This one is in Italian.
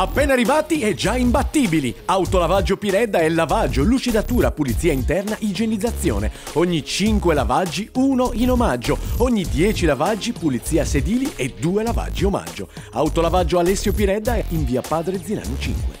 Appena arrivati e già imbattibili. Autolavaggio Piredda è lavaggio, lucidatura, pulizia interna, igienizzazione. Ogni 5 lavaggi, uno in omaggio. Ogni 10 lavaggi, pulizia sedili e 2 lavaggi omaggio. Autolavaggio Alessio Piredda è in via Padre Zinano 5.